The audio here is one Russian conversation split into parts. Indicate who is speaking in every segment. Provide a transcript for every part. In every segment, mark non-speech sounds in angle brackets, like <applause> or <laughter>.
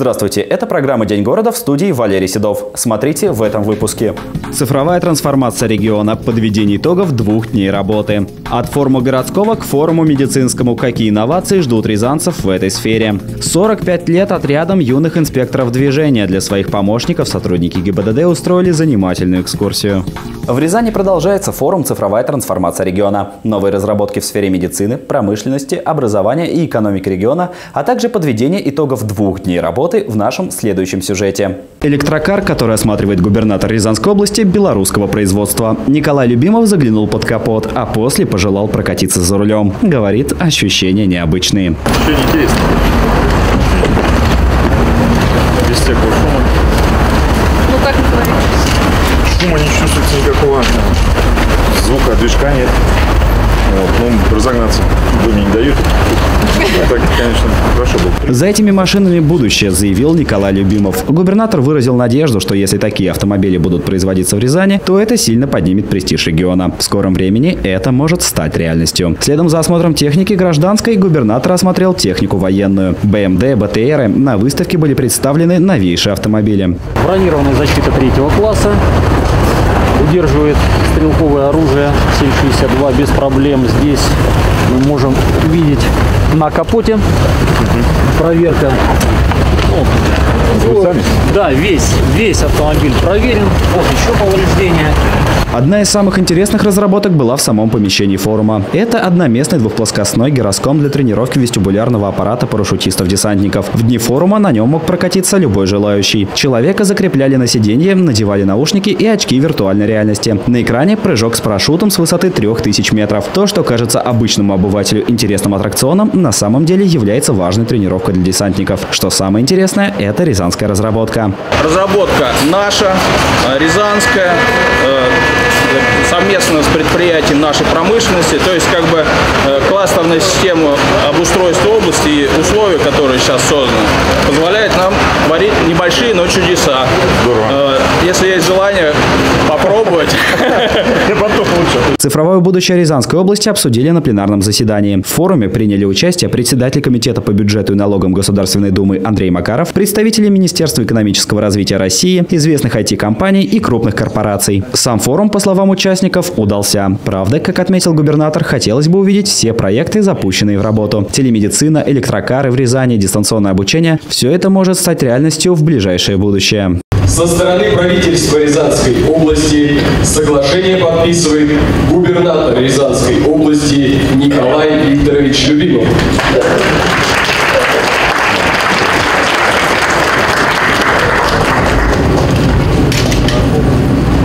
Speaker 1: Здравствуйте, это программа «День города» в студии Валерий Седов. Смотрите в этом выпуске. Цифровая трансформация региона. Подведение итогов двух дней работы. От форума городского к форуму медицинскому. Какие инновации ждут рязанцев в этой сфере? 45 лет отрядом юных инспекторов движения. Для своих помощников сотрудники ГИБДД устроили занимательную экскурсию. В Рязани продолжается форум «Цифровая трансформация региона». Новые разработки в сфере медицины, промышленности, образования и экономики региона, а также подведение итогов двух дней работы работы в нашем следующем сюжете. Электрокар, который осматривает губернатор Рязанской области белорусского производства. Николай Любимов заглянул под капот, а после пожелал прокатиться за рулем. Говорит, ощущения необычные.
Speaker 2: Ощущения интересные. Без всякого шума.
Speaker 3: Ну как называется?
Speaker 2: Шума не чувствуется никакого. Звука, движка нет. Вот. Ну, разогнаться доме не дают. А так, конечно, хорошо было.
Speaker 1: За этими машинами будущее, заявил Николай Любимов. Губернатор выразил надежду, что если такие автомобили будут производиться в Рязани, то это сильно поднимет престиж региона. В скором времени это может стать реальностью. Следом за осмотром техники гражданской губернатор осмотрел технику военную. БМД, БТРы. На выставке были представлены новейшие автомобили.
Speaker 4: Бронированная защита третьего класса, удерживает стрелковое оружие 7,62 без проблем. Здесь мы можем видеть на капоте проверка. Ну, да, весь, весь автомобиль проверен. Вот еще повреждения.
Speaker 1: Одна из самых интересных разработок была в самом помещении форума. Это одноместный двухплоскостной гироском для тренировки вестибулярного аппарата парашютистов-десантников. В дни форума на нем мог прокатиться любой желающий. Человека закрепляли на сиденье, надевали наушники и очки виртуальной реальности. На экране прыжок с парашютом с высоты 3000 метров. То, что кажется обычному обывателю интересным аттракционом, на самом деле является важной тренировкой для десантников. Что самое интересное, это рязанская разработка.
Speaker 5: Разработка наша, э, рязанская, э, совместно с предприятием нашей промышленности. То есть как бы э, кластерная система обустройства области и условия, которые сейчас созданы, позволяет нам творить небольшие, но чудеса. Здорово. Если есть желание попробовать. <laughs>
Speaker 1: Цифровое будущее Рязанской области обсудили на пленарном заседании. В форуме приняли участие председатель Комитета по бюджету и налогам Государственной Думы Андрей Макаров, представители Министерства экономического развития России, известных IT-компаний и крупных корпораций. Сам форум, по словам участников, удался. Правда, как отметил губернатор, хотелось бы увидеть все проекты, запущенные в работу. Телемедицина, электрокары в Рязани, дистанционное обучение – все это может стать реальностью в ближайшее будущее.
Speaker 6: Со стороны правительства Рязанской области соглашение подписывает губернатор Рязанской области Николай Викторович Любимов.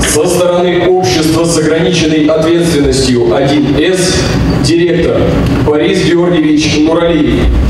Speaker 6: Со стороны общества с ограниченной ответственностью 1С директор Борис Георгиевич Нуралиев.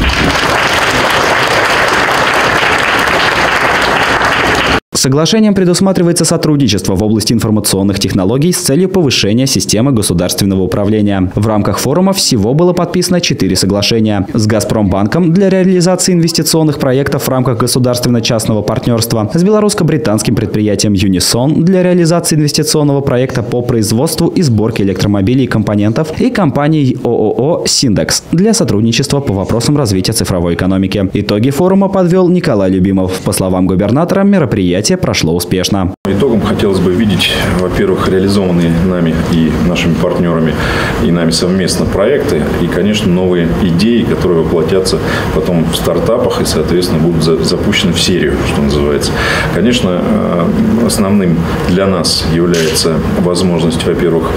Speaker 1: Соглашением предусматривается сотрудничество в области информационных технологий с целью повышения системы государственного управления. В рамках форума всего было подписано четыре соглашения. С «Газпромбанком» для реализации инвестиционных проектов в рамках государственно-частного партнерства, с белорусско-британским предприятием «Юнисон» для реализации инвестиционного проекта по производству и сборке электромобилей и компонентов и компанией ООО «Синдекс» для сотрудничества по вопросам развития цифровой экономики. Итоги форума подвел Николай Любимов. По словам губернатора, мероприятие прошло успешно.
Speaker 2: Итогом хотелось бы видеть, во-первых, реализованные нами и нашими партнерами, и нами совместно проекты, и, конечно, новые идеи, которые воплотятся потом в стартапах и, соответственно, будут запущены в серию, что называется. Конечно, э, основным для нас является возможность, во-первых,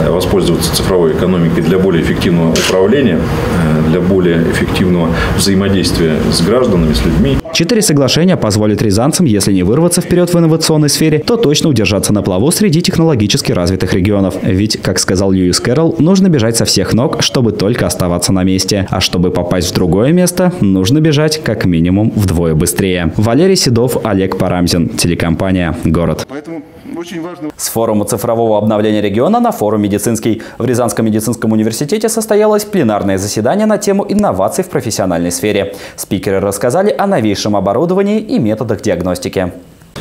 Speaker 2: э, воспользоваться цифровой экономикой для более эффективного управления, для более эффективного взаимодействия с гражданами, с людьми.
Speaker 1: Четыре соглашения позволят рязанцам, если не вырваться вперед в инновационной сфере, то точно удержаться на плаву среди технологически развитых регионов. Ведь, как сказал Льюис Кэрролл, нужно бежать со всех ног, чтобы только оставаться на месте. А чтобы попасть в другое место, нужно бежать как минимум вдвое быстрее. Валерий Седов, Олег Парамзин, телекомпания «Город». Поэтому очень важно... С форума цифрового обновления региона на форум медицинский. В Рязанском медицинском университете состоялось пленарное заседание на тему инноваций в профессиональной сфере. Спикеры рассказали о новейшем оборудовании и методах диагностики.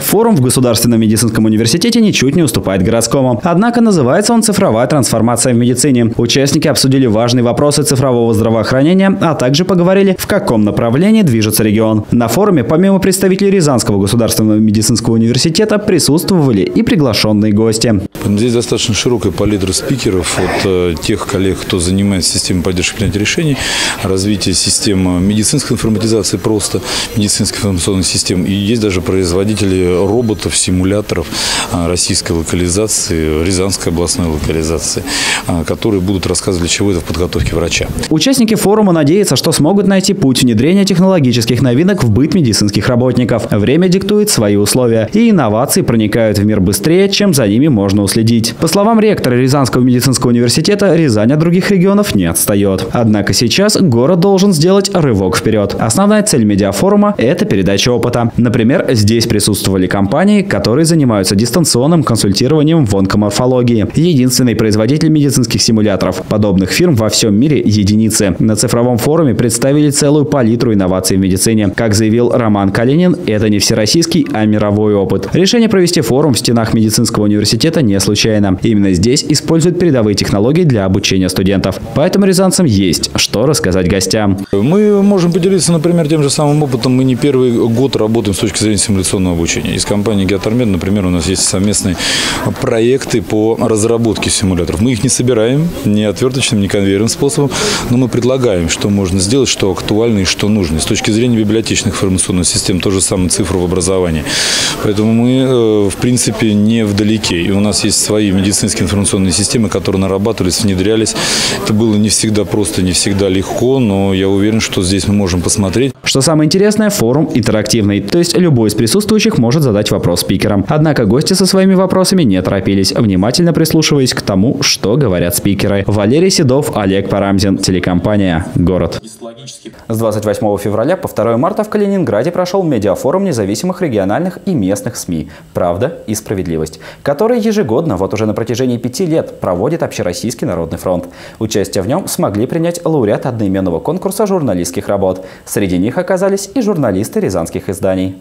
Speaker 1: Форум в Государственном медицинском университете ничуть не уступает городскому. Однако называется он «Цифровая трансформация в медицине». Участники обсудили важные вопросы цифрового здравоохранения, а также поговорили, в каком направлении движется регион. На форуме, помимо представителей Рязанского государственного медицинского университета, присутствовали и приглашенные гости.
Speaker 7: Здесь достаточно широкая палитра спикеров от э, тех коллег, кто занимается системой поддержки принятия решений, развитие системы медицинской информатизации просто, медицинских информационных систем. И есть даже производители роботов, симуляторов а, российской локализации, Рязанской областной локализации, а, которые будут рассказывать, для чего это в подготовке врача.
Speaker 1: Участники форума надеются, что смогут найти путь внедрения технологических новинок в быт медицинских работников. Время диктует свои условия, и инновации проникают в мир быстрее, чем за ними можно уследить. По словам ректора Рязанского медицинского университета, Рязань от других регионов не отстает. Однако сейчас город должен сделать рывок вперед. Основная цель медиафорума – это передача опыта. Например, здесь присутствовали компании, которые занимаются дистанционным консультированием в онкоморфологии. Единственный производитель медицинских симуляторов. Подобных фирм во всем мире единицы. На цифровом форуме представили целую палитру инноваций в медицине. Как заявил Роман Калинин, это не всероссийский, а мировой опыт. Решение провести форум в стенах медицинского университета не случайно. Именно здесь используют передовые технологии для обучения студентов. Поэтому рязанцам есть что рассказать гостям.
Speaker 7: Мы можем поделиться, например, тем же самым опытом. Мы не первый год работаем с точки зрения симуляционного обучения. Из компании Геотермед, например, у нас есть совместные проекты по разработке симуляторов. Мы их не собираем ни отверточным, ни конвейерным способом, но мы предлагаем, что можно сделать, что актуально и что нужно. С точки зрения библиотечных информационных систем, то же самое цифру в образовании. Поэтому мы, э, в принципе, не вдалеке. И у нас есть свои медицинские информационные системы, которые нарабатывались, внедрялись. Это было не всегда просто, не всегда легко, но я уверен, что здесь мы можем посмотреть.
Speaker 1: Что самое интересное, форум интерактивный, то есть любой из присутствующих может задать вопрос спикерам. Однако гости со своими вопросами не торопились, внимательно прислушиваясь к тому, что говорят спикеры. Валерий Седов, Олег Парамзин, телекомпания «Город». С 28 февраля по 2 марта в Калининграде прошел медиафорум независимых региональных и местных СМИ «Правда и справедливость», который ежегодно, вот уже на протяжении пяти лет, проводит Общероссийский народный фронт. Участие в нем смогли принять лауреат одноименного конкурса журналистских работ. Среди них оказались и журналисты рязанских изданий.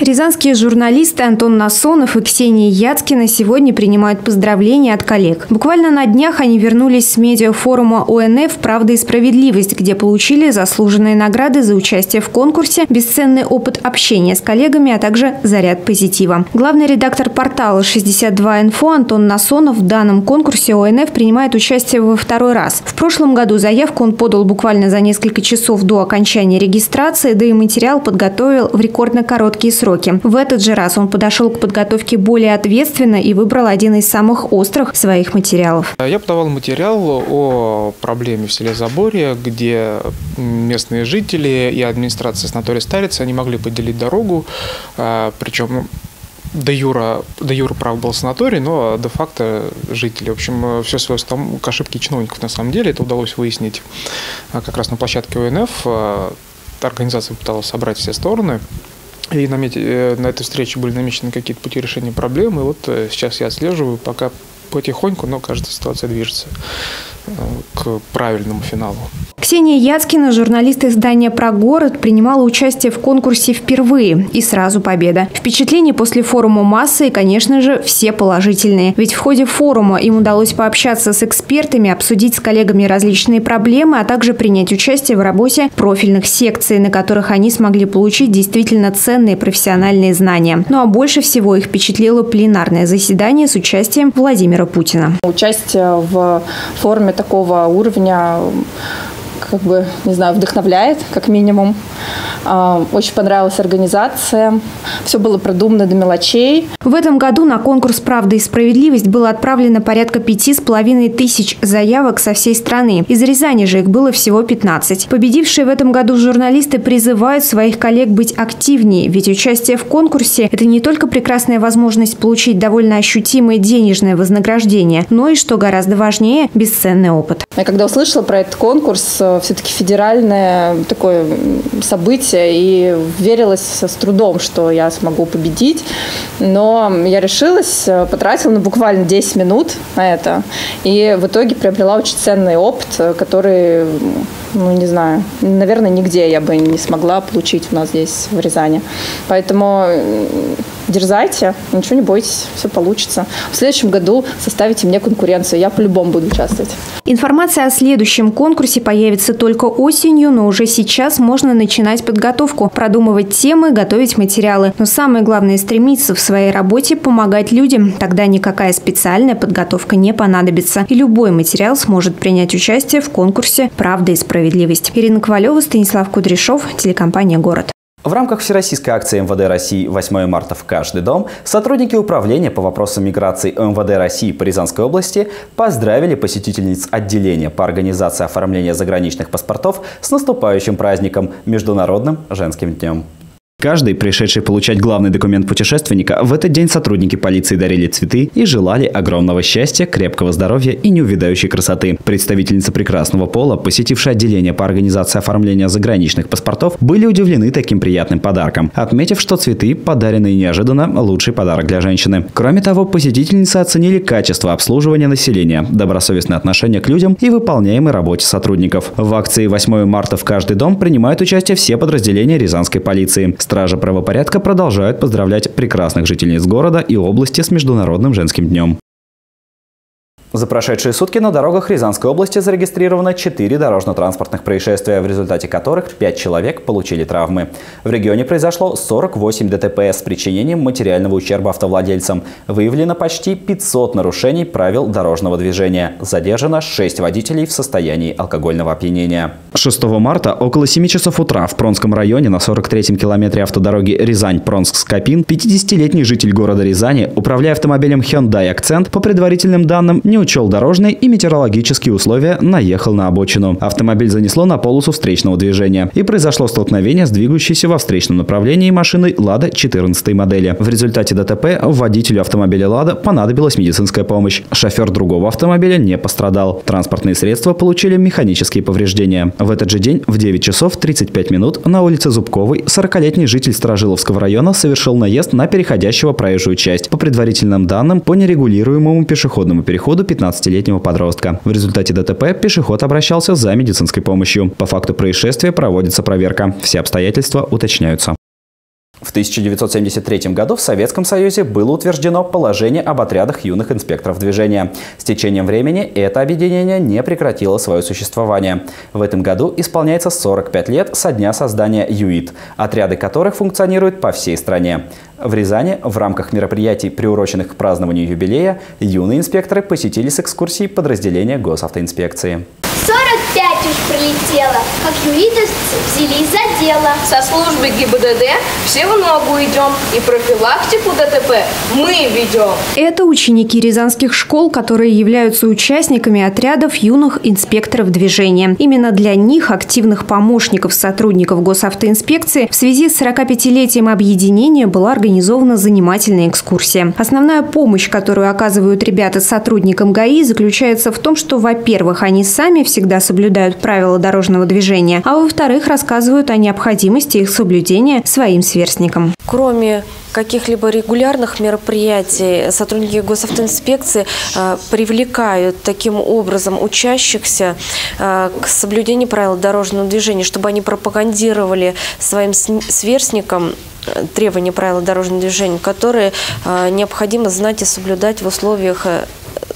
Speaker 8: Рязанские журналисты Антон Насонов и Ксения Яцкина сегодня принимают поздравления от коллег. Буквально на днях они вернулись с медиафорума ОНФ «Правда и справедливость», где получили заслуженные награды за участие в конкурсе, бесценный опыт общения с коллегами, а также заряд позитива. Главный редактор портала «62-инфо» Антон Насонов в данном конкурсе ОНФ принимает участие во второй раз. В прошлом году заявку он подал буквально за несколько часов до окончания регистрации, да и материал подготовил в рекордно короткие сроки сроки. В этот же раз он подошел к подготовке более ответственно и выбрал один из самых острых своих материалов.
Speaker 9: Я подавал материал о проблеме в селе Заборе, где местные жители и администрация санатория Старица не могли поделить дорогу, а, причем до Юра, до Юра, прав был санаторий, но де-факто жители. В общем, все свелось там к ошибке чиновников на самом деле. Это удалось выяснить а, как раз на площадке ОНФ. А, организация пыталась собрать все стороны. И э, на этой встрече были намечены какие-то пути решения проблемы. Вот э, сейчас я отслеживаю, пока потихоньку, но кажется, ситуация движется к правильному финалу.
Speaker 8: Ксения Яцкина, журналист издания «Про город», принимала участие в конкурсе впервые. И сразу победа. Впечатления после форума массы и, конечно же, все положительные. Ведь в ходе форума им удалось пообщаться с экспертами, обсудить с коллегами различные проблемы, а также принять участие в работе профильных секций, на которых они смогли получить действительно ценные профессиональные знания. Ну а больше всего их впечатлило пленарное заседание с участием Владимира Путина.
Speaker 10: Участие в форуме такого уровня как бы, не знаю, вдохновляет, как минимум. А, очень понравилась организация. Все было продумано до мелочей.
Speaker 8: В этом году на конкурс «Правда и справедливость» было отправлено порядка пяти с половиной тысяч заявок со всей страны. Из Рязани же их было всего 15. Победившие в этом году журналисты призывают своих коллег быть активнее, ведь участие в конкурсе – это не только прекрасная возможность получить довольно ощутимое денежное вознаграждение, но и, что гораздо важнее, бесценный опыт.
Speaker 10: Я когда услышала про этот конкурс, э, все-таки федеральное такое событие, и верилась с трудом, что я смогу победить. Но я решилась, э, потратила ну, буквально 10 минут на это, и в итоге приобрела очень ценный опыт, э, который, ну, не знаю, наверное, нигде я бы не смогла получить у нас здесь, в Рязани. Поэтому дерзайте, ничего не бойтесь, все получится. В следующем году составите мне конкуренцию, я по-любому буду участвовать.
Speaker 8: Информация о следующем конкурсе появится только осенью, но уже сейчас можно начинать подготовку, продумывать темы, готовить материалы. Но самое главное – стремиться в своей работе помогать людям. Тогда никакая специальная подготовка не понадобится. И любой материал сможет принять участие в конкурсе «Правда и справедливость». Ирина Ковалева, Станислав Кудряшов, телекомпания «Город».
Speaker 1: В рамках Всероссийской акции МВД России «8 марта в каждый дом» сотрудники Управления по вопросам миграции МВД России по Рязанской области поздравили посетительниц отделения по организации оформления заграничных паспортов с наступающим праздником – Международным женским днем. Каждый, пришедший получать главный документ путешественника, в этот день сотрудники полиции дарили цветы и желали огромного счастья, крепкого здоровья и неувидающей красоты. Представительницы прекрасного пола, посетившие отделение по организации оформления заграничных паспортов, были удивлены таким приятным подарком, отметив, что цветы, подаренные неожиданно, лучший подарок для женщины. Кроме того, посетительницы оценили качество обслуживания населения, добросовестное отношение к людям и выполняемой работе сотрудников. В акции 8 марта в каждый дом принимают участие все подразделения Рязанской полиции. Стражи правопорядка продолжают поздравлять прекрасных жительниц города и области с Международным женским днем. За прошедшие сутки на дорогах Рязанской области зарегистрировано 4 дорожно-транспортных происшествия, в результате которых 5 человек получили травмы. В регионе произошло 48 ДТП с причинением материального ущерба автовладельцам. Выявлено почти 500 нарушений правил дорожного движения. Задержано 6 водителей в состоянии алкогольного опьянения. 6 марта около 7 часов утра в Пронском районе на 43-м километре автодороги Рязань-Пронск-Скопин 50-летний житель города Рязани, управляя автомобилем Hyundai Accent, по предварительным данным, не учел дорожные и метеорологические условия, наехал на обочину. Автомобиль занесло на полосу встречного движения. И произошло столкновение с двигающейся во встречном направлении машиной «Лада» 14 модели. В результате ДТП водителю автомобиля «Лада» понадобилась медицинская помощь. Шофер другого автомобиля не пострадал. Транспортные средства получили механические повреждения. В этот же день в 9 часов 35 минут на улице Зубковой 40-летний житель Сторожиловского района совершил наезд на переходящего проезжую часть. По предварительным данным, по нерегулируемому пешеходному переходу 15-летнего подростка. В результате ДТП пешеход обращался за медицинской помощью. По факту происшествия проводится проверка. Все обстоятельства уточняются. В 1973 году в Советском Союзе было утверждено положение об отрядах юных инспекторов движения. С течением времени это объединение не прекратило свое существование. В этом году исполняется 45 лет со дня создания ЮИТ, отряды которых функционируют по всей стране. В Рязани в рамках мероприятий, приуроченных к празднованию юбилея, юные инспекторы посетили с экскурсией подразделения госавтоинспекции.
Speaker 11: 45 уж пролетело, как юидовцы взялись за дело.
Speaker 12: Со службы ГИБДД все в ногу идем, и профилактику ДТП мы ведем.
Speaker 8: Это ученики рязанских школ, которые являются участниками отрядов юных инспекторов движения. Именно для них, активных помощников сотрудников госавтоинспекции, в связи с 45-летием объединения была организована занимательная экскурсия. Основная помощь, которую оказывают ребята сотрудникам ГАИ, заключается в том, что, во-первых, они сами всегда соблюдают правила дорожного движения, а во-вторых, рассказывают о необходимости их соблюдения своим сверстникам.
Speaker 13: Кроме каких-либо регулярных мероприятий сотрудники госавтоинспекции э, привлекают таким образом учащихся э, к соблюдению правил дорожного движения, чтобы они пропагандировали своим сверстникам э, требования правил дорожного движения, которые необходимо знать и соблюдать в условиях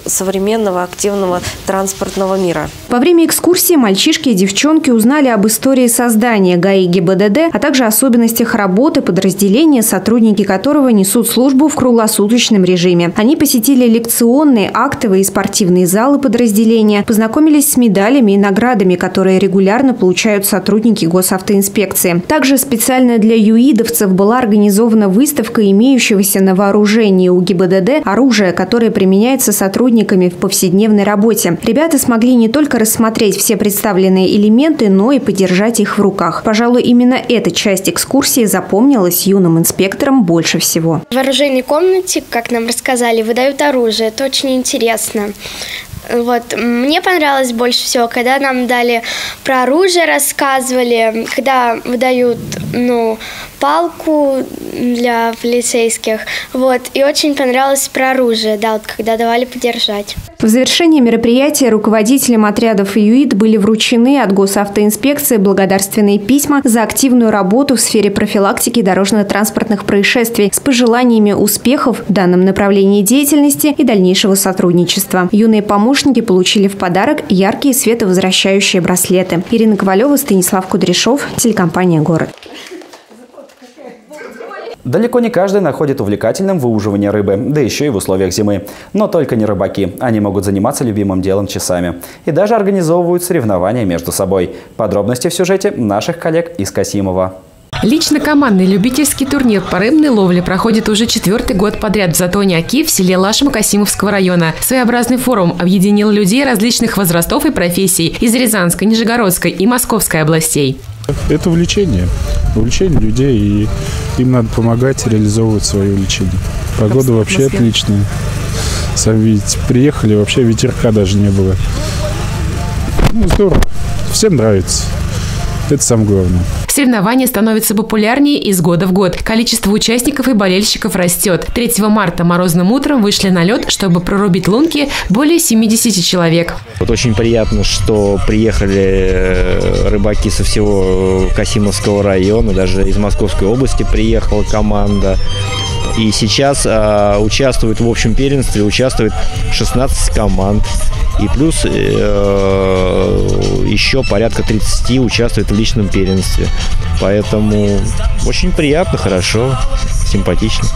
Speaker 13: современного активного транспортного мира.
Speaker 8: Во время экскурсии мальчишки и девчонки узнали об истории создания ГАИ ГИБДД, а также особенностях работы подразделения, сотрудники которого несут службу в круглосуточном режиме. Они посетили лекционные, актовые и спортивные залы подразделения, познакомились с медалями и наградами, которые регулярно получают сотрудники госавтоинспекции. Также специально для юидовцев была организована выставка имеющегося на вооружении у ГИБДД оружия, которое применяется сотрудниками сотрудниками в повседневной работе. Ребята смогли не только рассмотреть все представленные элементы, но и подержать их в руках. Пожалуй, именно эта часть экскурсии запомнилась юным инспекторам больше всего.
Speaker 11: В оружейной комнате, как нам рассказали, выдают оружие. Это очень интересно. Вот, мне понравилось больше всего, когда нам дали про оружие рассказывали, когда выдают, ну, палку для полицейских. Вот. И очень понравилось про оружие, да, вот когда давали подержать.
Speaker 8: В завершении мероприятия руководителям отрядов ЮИД были вручены от госавтоинспекции благодарственные письма за активную работу в сфере профилактики дорожно-транспортных происшествий с пожеланиями успехов в данном направлении деятельности и дальнейшего сотрудничества. Юные помощники получили в подарок яркие световозвращающие браслеты. Ирина Ковалева, Станислав Кудряшов, телекомпания «Город».
Speaker 1: Далеко не каждый находит увлекательным выуживание рыбы, да еще и в условиях зимы. Но только не рыбаки. Они могут заниматься любимым делом часами. И даже организовывают соревнования между собой. Подробности в сюжете наших коллег из Касимова.
Speaker 14: Лично командный любительский турнир по рыбной ловле проходит уже четвертый год подряд в затоне Оки в селе Лашма Касимовского района. Своеобразный форум объединил людей различных возрастов и профессий из Рязанской, Нижегородской и Московской областей.
Speaker 15: Это увлечение. Увлечение людей, и им надо помогать реализовывать свое увлечение. Погода вообще отличная. Сами видите, приехали, вообще ветерка даже не было. Ну, здорово. Всем нравится. Это самое главное.
Speaker 14: Соревнования становятся популярнее из года в год. Количество участников и болельщиков растет. 3 марта морозным утром вышли на лед, чтобы прорубить лунки более 70 человек.
Speaker 16: Вот очень приятно, что приехали э, рыбаки со всего Касимовского района, даже из Московской области приехала команда. И сейчас э, участвует в общем первенстве, участвует 16 команд. И плюс э, еще порядка 30 участвует в личном первенстве. Поэтому очень приятно, хорошо, симпатично.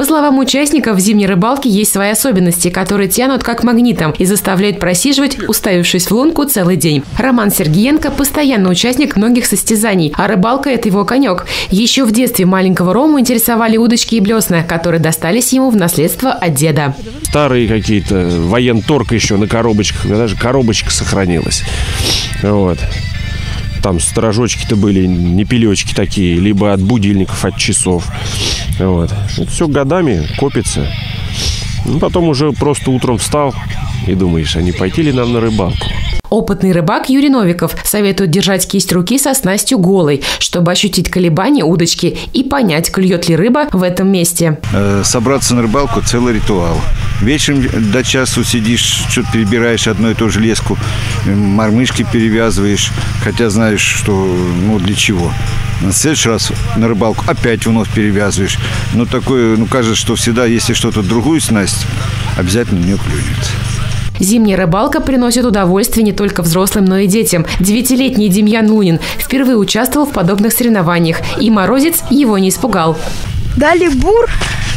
Speaker 14: По словам участников, в зимней рыбалке есть свои особенности, которые тянут как магнитом и заставляют просиживать, уставившись в лунку целый день. Роман Сергиенко – постоянный участник многих состязаний, а рыбалка – это его конек. Еще в детстве маленького Рому интересовали удочки и блесна, которые достались ему в наследство от деда.
Speaker 17: Старые какие-то, военторг еще на коробочках, даже коробочка сохранилась. Вот. Там сторожочки-то были не пилечки такие, либо от будильников, от часов. Вот. Это все годами копится. Ну, потом уже просто утром встал и думаешь, а не пойти ли нам на рыбалку?
Speaker 14: Опытный рыбак Юрий Новиков советует держать кисть руки со снастью голой, чтобы ощутить колебания удочки и понять, клюет ли рыба в этом месте.
Speaker 18: Э, собраться на рыбалку – целый ритуал. Вечером до часу сидишь, что-то перебираешь одну и ту же леску, мормышки перевязываешь, хотя знаешь, что, ну, для чего. На следующий раз на рыбалку опять вновь перевязываешь. Ну, такое, ну, кажется, что всегда, если что-то другую снасть, обязательно не клюнет.
Speaker 14: Зимняя рыбалка приносит удовольствие не только взрослым, но и детям. Девятилетний Демьян Лунин впервые участвовал в подобных соревнованиях, и морозец его не испугал.
Speaker 19: Дали бур,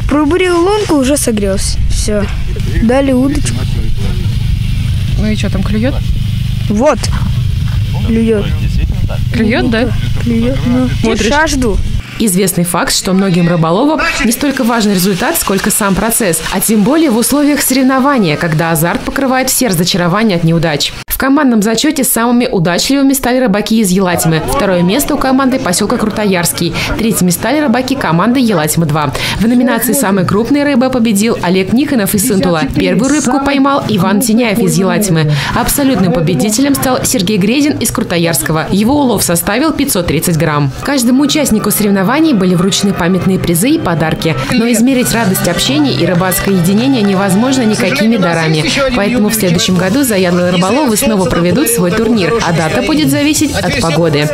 Speaker 19: пробурил лунку, уже согрелся. Все. Дали удочку.
Speaker 3: Ну и что, там клюет?
Speaker 19: Вот. Клюет.
Speaker 3: Клюет, да?
Speaker 19: Клюет. Ну,
Speaker 3: Смотришь?
Speaker 19: жажду.
Speaker 14: Известный факт, что многим рыболовам не столько важен результат, сколько сам процесс, а тем более в условиях соревнования, когда азарт покрывает все разочарования от неудач. В командном зачете самыми удачливыми стали рыбаки из Елатимы. Второе место у команды поселка Крутоярский. Третьими стали рыбаки команды Елатима-2. В номинации «Самая крупная рыба» победил Олег Никонов из Сынтула. Первую рыбку поймал Иван Теняев из Елатимы. Абсолютным победителем стал Сергей Грезин из Крутоярского. Его улов составил 530 грамм. Каждому участнику соревнований были вручены памятные призы и подарки. Но измерить радость общения и рыбацкое единение невозможно никакими дарами. Поэтому в следующем году заядлые рыболовы снова проведут свой турнир, а дата будет зависеть от погоды.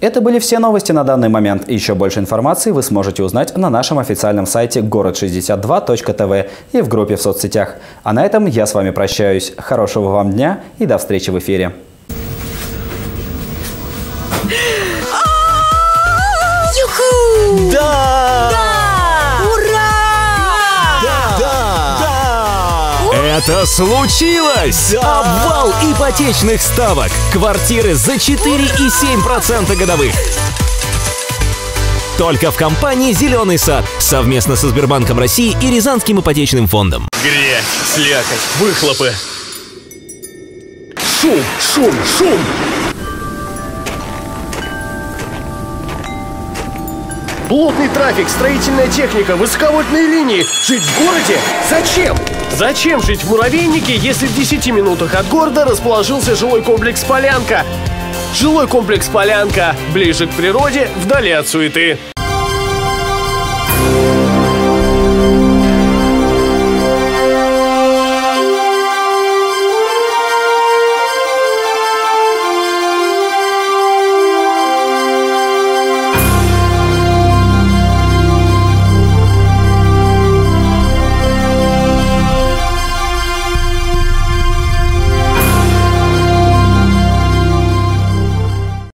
Speaker 1: Это были все новости на данный момент. Еще больше информации вы сможете узнать на нашем официальном сайте город62.тв и в группе в соцсетях. А на этом я с вами прощаюсь. Хорошего вам дня и до встречи в эфире.
Speaker 20: Это случилось! Обвал ипотечных ставок. Квартиры за 4,7% годовых. Только в компании «Зеленый сад» совместно со Сбербанком России и Рязанским ипотечным фондом.
Speaker 21: Грязь, слякоть, выхлопы. Шум, шум, шум! Плотный трафик, строительная техника, высоковольтные линии. Жить в городе? Зачем? Зачем жить в муравейнике, если в 10 минутах от города расположился жилой комплекс «Полянка»? Жилой комплекс «Полянка». Ближе к природе, вдали от суеты.